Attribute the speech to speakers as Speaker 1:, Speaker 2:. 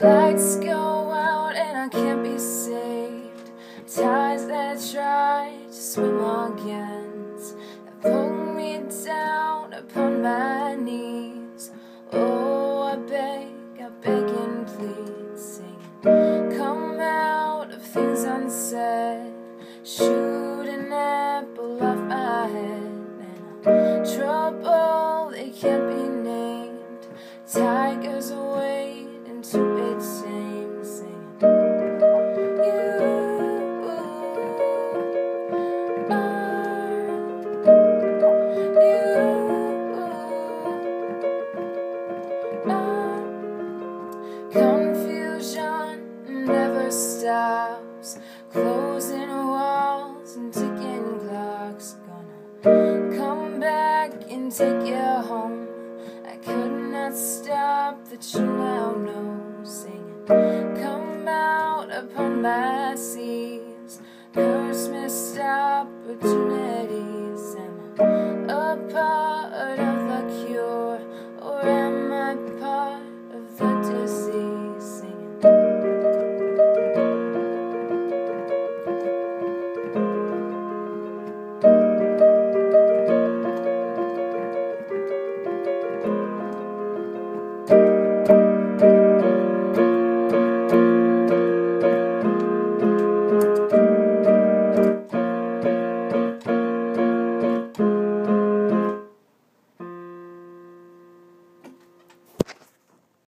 Speaker 1: Lights go out and I can't be saved. Tides that try to swim against that pull me down upon my knees. Oh, I beg, I beg and plead, sing. Come out of things unsaid. Shoot an apple off my head. And trouble, they can't be named. Tigers wait Confusion never stops. Closing walls and ticking clocks. Gonna come back and take you home. I could not stop the you now know. Singing, come out upon my seas. Curse me.